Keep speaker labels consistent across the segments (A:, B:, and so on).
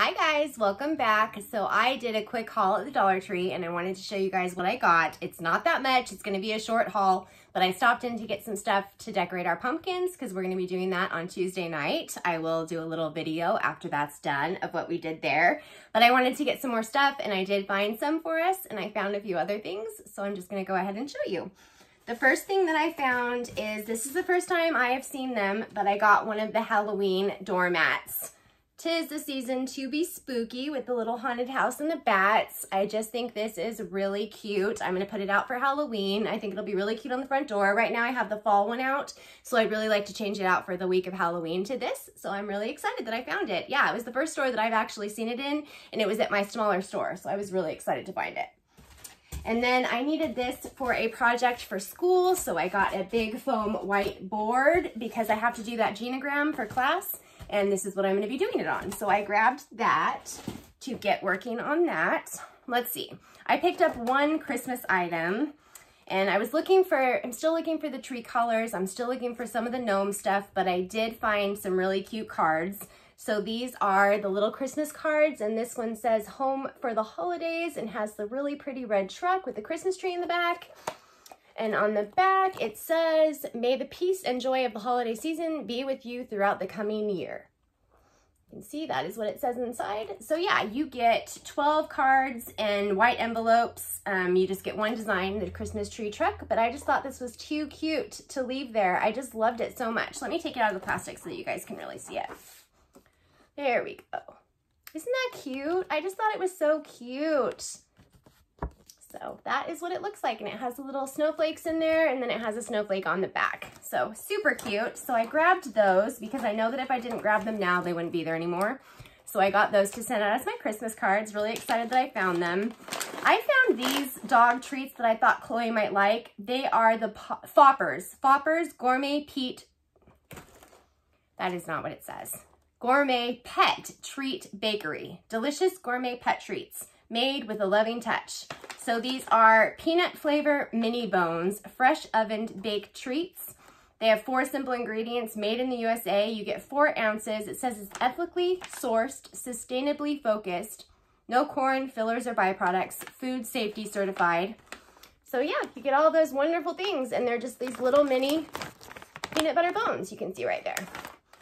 A: Hi guys, welcome back. So I did a quick haul at the Dollar Tree and I wanted to show you guys what I got. It's not that much, it's gonna be a short haul, but I stopped in to get some stuff to decorate our pumpkins because we're gonna be doing that on Tuesday night. I will do a little video after that's done of what we did there. But I wanted to get some more stuff and I did find some for us and I found a few other things. So I'm just gonna go ahead and show you. The first thing that I found is, this is the first time I have seen them, but I got one of the Halloween doormats. Tis the season to be spooky with the little haunted house and the bats. I just think this is really cute. I'm to put it out for Halloween. I think it'll be really cute on the front door. Right now I have the fall one out, so I'd really like to change it out for the week of Halloween to this. So I'm really excited that I found it. Yeah, it was the first store that I've actually seen it in, and it was at my smaller store, so I was really excited to find it. And then I needed this for a project for school, so I got a big foam white board because I have to do that genogram for class and this is what I'm gonna be doing it on. So I grabbed that to get working on that. Let's see, I picked up one Christmas item and I was looking for, I'm still looking for the tree colors. I'm still looking for some of the gnome stuff, but I did find some really cute cards. So these are the little Christmas cards, and this one says home for the holidays and has the really pretty red truck with the Christmas tree in the back. And on the back, it says, may the peace and joy of the holiday season be with you throughout the coming year. You can see that is what it says inside. So yeah, you get 12 cards and white envelopes. Um, you just get one design, the Christmas tree truck, but I just thought this was too cute to leave there. I just loved it so much. Let me take it out of the plastic so that you guys can really see it. There we go. Isn't that cute? I just thought it was so cute. So that is what it looks like. And it has little snowflakes in there and then it has a snowflake on the back. So super cute. So I grabbed those because I know that if I didn't grab them now, they wouldn't be there anymore. So I got those to send out as my Christmas cards. Really excited that I found them. I found these dog treats that I thought Chloe might like. They are the Foppers. Foppers Gourmet Pete. That is not what it says. Gourmet Pet Treat Bakery. Delicious gourmet pet treats made with a loving touch. So these are peanut flavor mini bones, fresh oven baked treats. They have four simple ingredients made in the USA. You get four ounces. It says it's ethically sourced, sustainably focused, no corn, fillers, or byproducts, food safety certified. So yeah, you get all those wonderful things and they're just these little mini peanut butter bones you can see right there.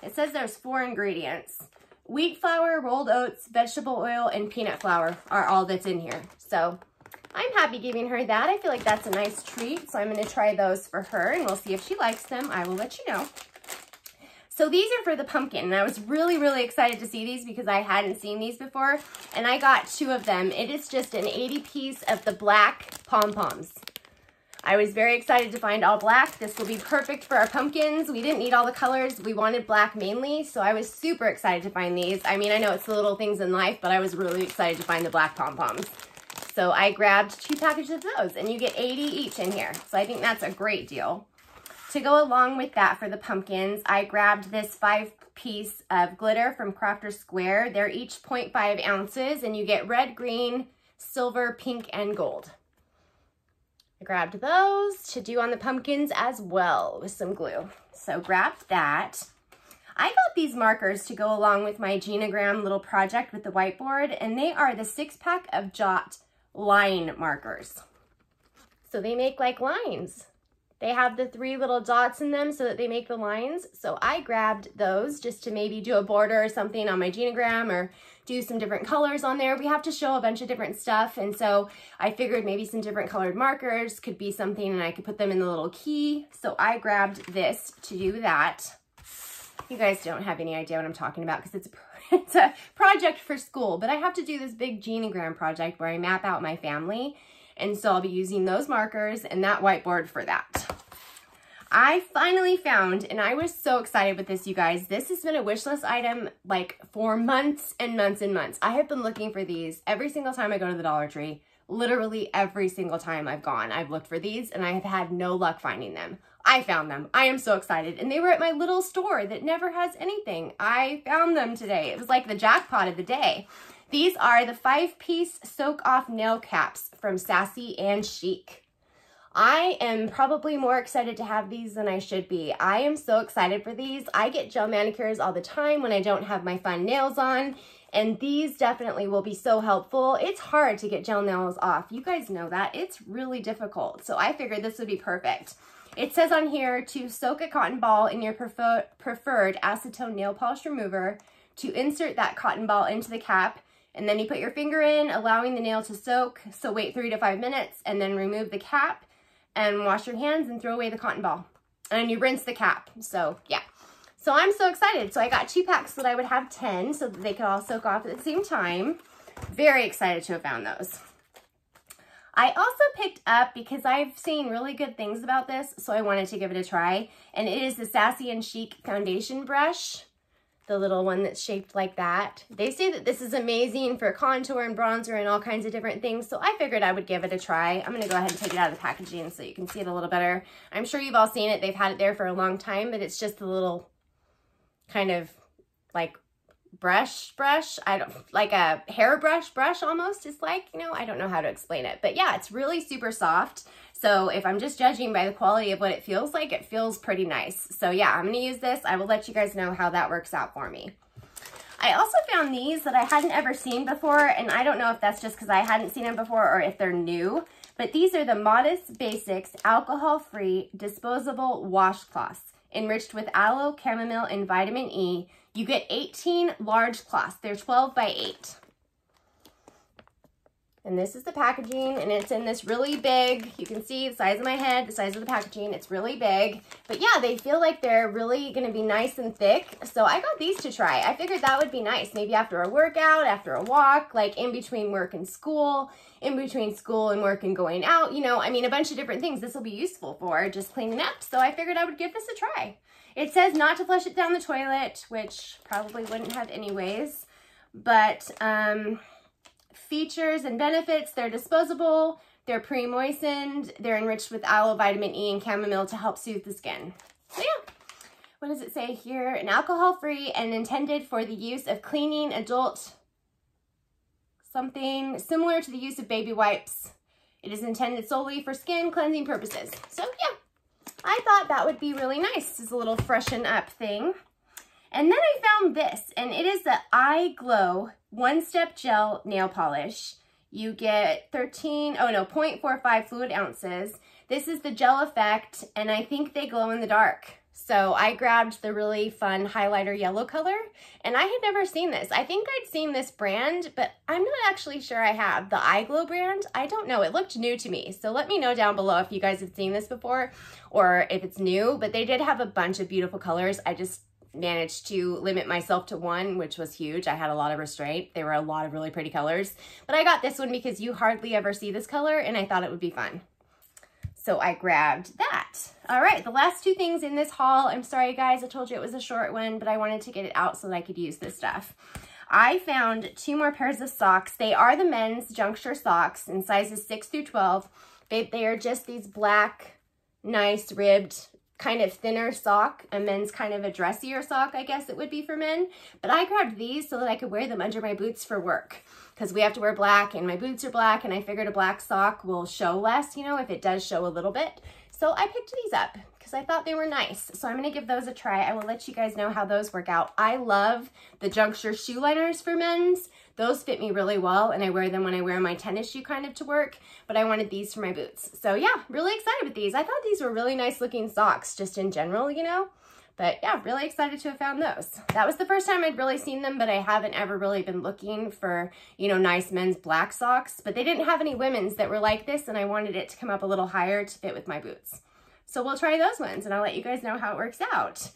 A: It says there's four ingredients. Wheat flour, rolled oats, vegetable oil, and peanut flour are all that's in here. So I'm happy giving her that. I feel like that's a nice treat. So I'm going to try those for her and we'll see if she likes them. I will let you know. So these are for the pumpkin and I was really, really excited to see these because I hadn't seen these before and I got two of them. It is just an 80 piece of the black pom-poms. I was very excited to find all black. This will be perfect for our pumpkins. We didn't need all the colors. We wanted black mainly, so I was super excited to find these. I mean, I know it's the little things in life, but I was really excited to find the black pom-poms. So I grabbed two packages of those and you get 80 each in here. So I think that's a great deal. To go along with that for the pumpkins, I grabbed this five piece of glitter from Crafter Square. They're each 0.5 ounces and you get red, green, silver, pink, and gold. Grabbed those to do on the pumpkins as well with some glue. So grabbed that. I got these markers to go along with my Genogram little project with the whiteboard, and they are the six pack of Jot line markers. So they make like lines. They have the three little dots in them so that they make the lines. So I grabbed those just to maybe do a border or something on my genogram or do some different colors on there. We have to show a bunch of different stuff. And so I figured maybe some different colored markers could be something and I could put them in the little key. So I grabbed this to do that. You guys don't have any idea what I'm talking about because it's it's a project for school, but I have to do this big genogram project where I map out my family. And so I'll be using those markers and that whiteboard for that. I finally found, and I was so excited with this, you guys. This has been a wish list item like for months and months and months. I have been looking for these every single time I go to the Dollar Tree. Literally every single time I've gone, I've looked for these and I have had no luck finding them. I found them. I am so excited. And they were at my little store that never has anything. I found them today. It was like the jackpot of the day. These are the five-piece soak-off nail caps from Sassy and Chic. I am probably more excited to have these than I should be. I am so excited for these. I get gel manicures all the time when I don't have my fun nails on And these definitely will be so helpful. It's hard to get gel nails off. You guys know that. It's really difficult. So I figured this would be perfect. It says on here to soak a cotton ball in your prefer preferred acetone nail polish remover to insert that cotton ball into the cap and then you put your finger in, allowing the nail to soak. So wait three to five minutes and then remove the cap and wash your hands and throw away the cotton ball. And you rinse the cap. So yeah. So I'm so excited. So I got two packs so that I would have 10 so that they could all soak off at the same time. Very excited to have found those. I also picked up, because I've seen really good things about this, so I wanted to give it a try, and it is the Sassy and Chic Foundation Brush, the little one that's shaped like that. They say that this is amazing for contour and bronzer and all kinds of different things, so I figured I would give it a try. I'm to go ahead and take it out of the packaging so you can see it a little better. I'm sure you've all seen it. They've had it there for a long time, but it's just a little kind of like brush brush. I don't like a hairbrush brush almost is like you know i don't know how to explain it but yeah it's really super soft. So if i'm just judging by the quality of what it feels like it feels pretty nice. So yeah i'm gonna use this. I will let you guys know how that works out for me. I also found these that I hadn't ever seen before, and I don't know if that's just because I hadn't seen them before or if they're new, but these are the Modest Basics alcohol-free disposable washcloths enriched with aloe, chamomile, and vitamin E you get 18 large cloths. They're 12 by 8. And this is the packaging, and it's in this really big, you can see the size of my head, the size of the packaging, it's really big. But yeah, they feel like they're really gonna be nice and thick. So I got these to try. I figured that would be nice, maybe after a workout, after a walk, like in between work and school, in between school and work and going out, you know, I mean, a bunch of different things this will be useful for, just cleaning up. So I figured I would give this a try. It says not to flush it down the toilet, which probably wouldn't have anyways. But um, features and benefits, they're disposable, they're pre-moistened, they're enriched with aloe, vitamin E, and chamomile to help soothe the skin. So yeah, what does it say here? An alcohol-free and intended for the use of cleaning adult something similar to the use of baby wipes. It is intended solely for skin cleansing purposes. So yeah, I thought that would be really nice as a little freshen up thing. And then I found this, and it is the Eye Glow One Step Gel Nail Polish. You get 13, oh no, 0.45 fluid ounces. This is the gel effect, and I think they glow in the dark. So I grabbed the really fun highlighter yellow color and I had never seen this. I think I'd seen this brand, but I'm not actually sure I have. The Eye Glow brand, I don't know. It looked new to me. So let me know down below if you guys have seen this before or if it's new, but they did have a bunch of beautiful colors. I just managed to limit myself to one, which was huge. I had a lot of restraint. There were a lot of really pretty colors, but I got this one because you hardly ever see this color and I thought it would be fun. So I grabbed that. All right, the last two things in this haul. I'm sorry, guys. I told you it was a short one, but I wanted to get it out so that I could use this stuff. I found two more pairs of socks. They are the men's Juncture socks in sizes 6 through 12. They, they are just these black, nice, ribbed, kind of thinner sock. A men's kind of a dressier sock, I guess it would be for men. But I grabbed these so that I could wear them under my boots for work because we have to wear black and my boots are black and I figured a black sock will show less, you know, if it does show a little bit. So I picked these up because I thought they were nice. So I'm going to give those a try. I will let you guys know how those work out. I love the Juncture shoe liners for men's. Those fit me really well and I wear them when I wear my tennis shoe kind of to work, but I wanted these for my boots. So yeah, really excited with these. I thought these were really nice looking socks just in general, you know. But yeah, really excited to have found those. That was the first time I'd really seen them, but I haven't ever really been looking for, you know, nice men's black socks. But they didn't have any women's that were like this, and I wanted it to come up a little higher to fit with my boots. So we'll try those ones, and I'll let you guys know how it works out.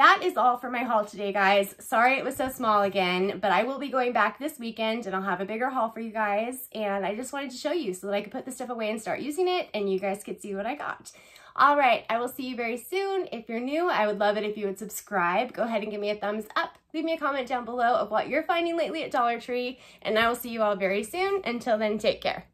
A: That is all for my haul today, guys. Sorry it was so small again, but I will be going back this weekend and I'll have a bigger haul for you guys. And I just wanted to show you so that I could put the stuff away and start using it and you guys could see what I got. All right, I will see you very soon. If you're new, I would love it if you would subscribe. Go ahead and give me a thumbs up. Leave me a comment down below of what you're finding lately at Dollar Tree, and I will see you all very soon. Until then, take care.